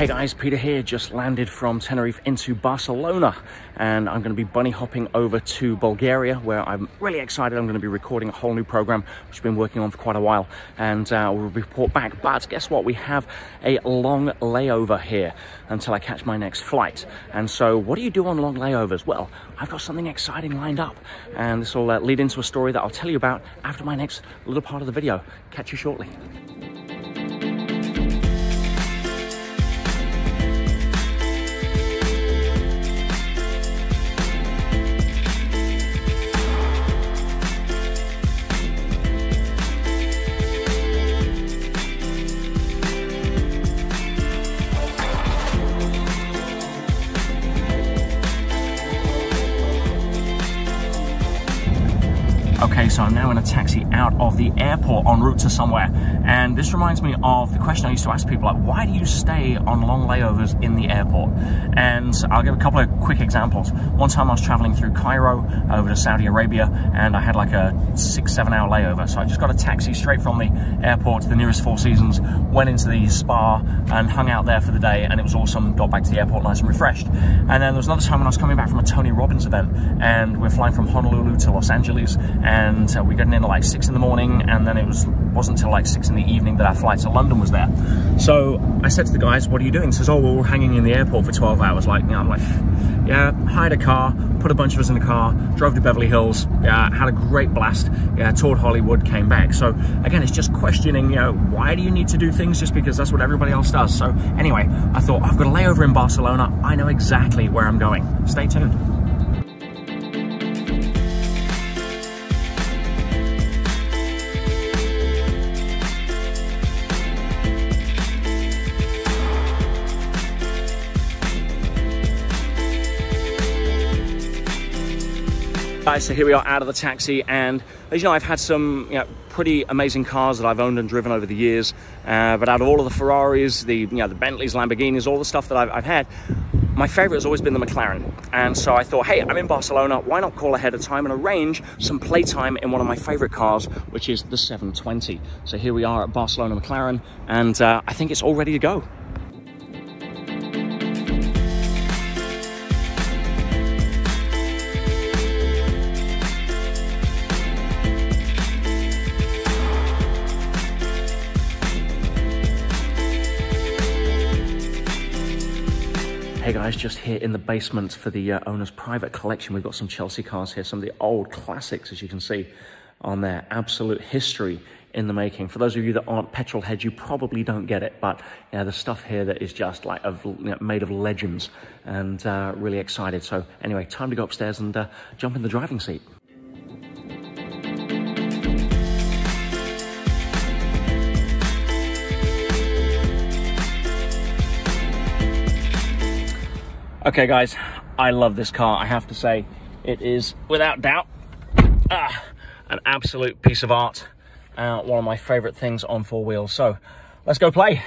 Hey guys, Peter here, just landed from Tenerife into Barcelona and I'm going to be bunny hopping over to Bulgaria where I'm really excited. I'm going to be recording a whole new program which I've been working on for quite a while and uh, we'll report back. But guess what? We have a long layover here until I catch my next flight. And so what do you do on long layovers? Well, I've got something exciting lined up and this will uh, lead into a story that I'll tell you about after my next little part of the video. Catch you shortly. Okay, so I'm now in a taxi out of the airport en route to somewhere. And this reminds me of the question I used to ask people, like, why do you stay on long layovers in the airport? And I'll give a couple of quick examples. One time I was traveling through Cairo over to Saudi Arabia, and I had like a six, seven hour layover. So I just got a taxi straight from the airport to the nearest Four Seasons, went into the spa and hung out there for the day, and it was awesome. Got back to the airport nice and refreshed. And then there was another time when I was coming back from a Tony Robbins event, and we're flying from Honolulu to Los Angeles, uh, we got in at like six in the morning and then it was wasn't until like six in the evening that our flight to London was there. So I said to the guys what are you doing? He says oh well we're hanging in the airport for 12 hours. Like you I'm like yeah hired a car put a bunch of us in a car drove to Beverly Hills yeah had a great blast yeah toured Hollywood came back. So again it's just questioning you know why do you need to do things just because that's what everybody else does? So anyway I thought I've got a layover in Barcelona. I know exactly where I'm going. Stay tuned Guys, so here we are out of the taxi, and as you know, I've had some you know, pretty amazing cars that I've owned and driven over the years. Uh, but out of all of the Ferraris, the you know the Bentleys, Lamborghinis, all the stuff that I've, I've had, my favorite has always been the McLaren. And so I thought, hey, I'm in Barcelona, why not call ahead of time and arrange some playtime in one of my favorite cars, which is the 720. So here we are at Barcelona McLaren, and uh, I think it's all ready to go. Hey guys, just here in the basement for the uh, owner's private collection. We've got some Chelsea cars here, some of the old classics, as you can see on there. Absolute history in the making. For those of you that aren't petrol heads, you probably don't get it, but yeah, the stuff here that is just like of, you know, made of legends and uh, really excited. So anyway, time to go upstairs and uh, jump in the driving seat. Okay, guys, I love this car. I have to say, it is without doubt ah, an absolute piece of art. Uh, one of my favorite things on four wheels. So let's go play.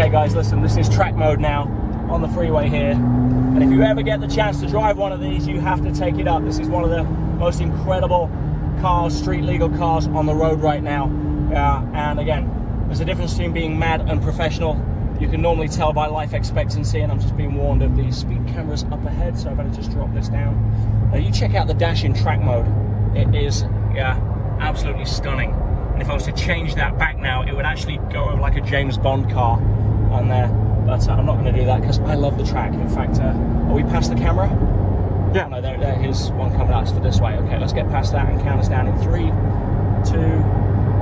Okay guys, listen, this is track mode now on the freeway here. And if you ever get the chance to drive one of these, you have to take it up. This is one of the most incredible cars, street legal cars on the road right now. Uh, and again, there's a difference between being mad and professional. You can normally tell by life expectancy, and I'm just being warned of the speed cameras up ahead, so I better just drop this down. Uh, you check out the dash in track mode. It is, yeah, absolutely stunning. And if I was to change that back now, it would actually go over like a James Bond car on there. But uh, I'm not going to do that because I love the track. In fact, uh, are we past the camera? Yeah. No, there, there, here's one coming us for this way. Okay, let's get past that and count us down in three, two,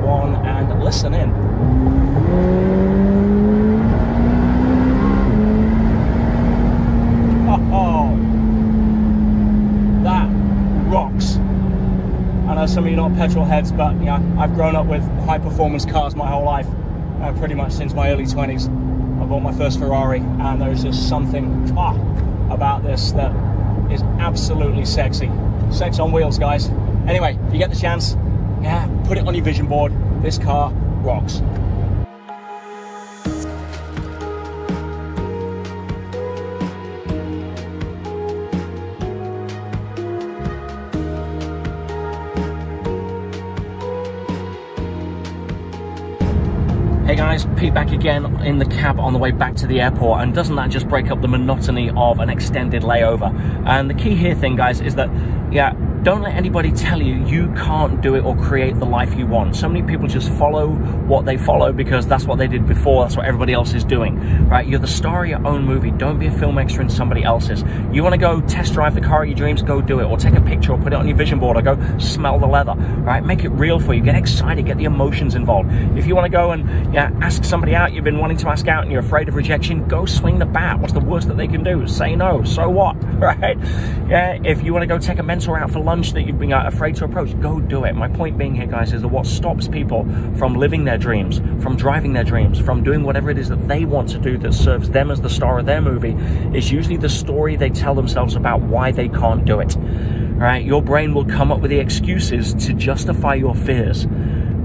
one, and listen in. Oh, that rocks. I know some of you are not petrol heads, but yeah, I've grown up with high performance cars my whole life, uh, pretty much since my early 20s. I bought my first Ferrari, and there's just something ah, about this that is absolutely sexy. Sex on wheels, guys. Anyway, if you get the chance, yeah, put it on your vision board, This car rocks. Hey guys, Pete back again in the cab on the way back to the airport and doesn't that just break up the monotony of an extended layover? And the key here thing guys is that, yeah, don't let anybody tell you you can't do it or create the life you want. So many people just follow what they follow because that's what they did before, that's what everybody else is doing, right? You're the star of your own movie. Don't be a film extra in somebody else's. You want to go test drive the car of your dreams, go do it, or take a picture or put it on your vision board or go smell the leather, right? Make it real for you. Get excited, get the emotions involved. If you want to go and yeah, ask somebody out you've been wanting to ask out and you're afraid of rejection, go swing the bat. What's the worst that they can do? Say no. So what, right? Yeah, if you want to go take a mentor out for lunch that you've been afraid to approach, go do it. My point being here, guys, is that what stops people from living their dreams, from driving their dreams, from doing whatever it is that they want to do that serves them as the star of their movie is usually the story they tell themselves about why they can't do it. Right? Your brain will come up with the excuses to justify your fears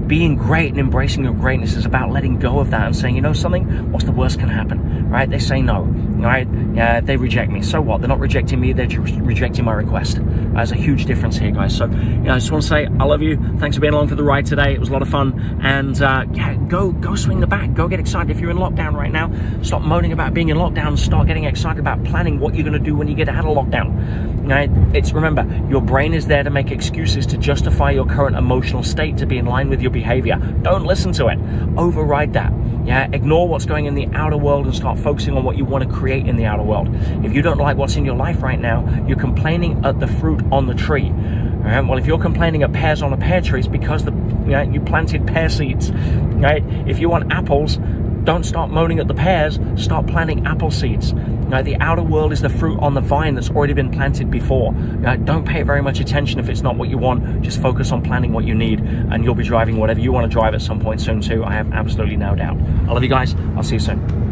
being great and embracing your greatness is about letting go of that and saying, you know something, what's the worst can happen, right? They say no, right? Yeah, they reject me. So what? They're not rejecting me, they're rejecting my request. There's a huge difference here, guys. So, you know, I just want to say, I love you. Thanks for being along for the ride today. It was a lot of fun. And uh, yeah, go, go swing the bat. Go get excited. If you're in lockdown right now, stop moaning about being in lockdown start getting excited about planning what you're going to do when you get out of lockdown. Right? It's remember, your brain is there to make excuses to justify your current emotional state to be in line with your behavior. Don't listen to it. Override that. Yeah, ignore what's going in the outer world and start focusing on what you want to create in the outer world. If you don't like what's in your life right now, you're complaining at the fruit on the tree. Right? Well, if you're complaining at pears on a pear tree, it's because the, you, know, you planted pear seeds. Right? If you want apples, don't start moaning at the pears, start planting apple seeds. Now, the outer world is the fruit on the vine that's already been planted before. Don't pay very much attention if it's not what you want. Just focus on planning what you need, and you'll be driving whatever you want to drive at some point soon, too. I have absolutely no doubt. I love you guys. I'll see you soon.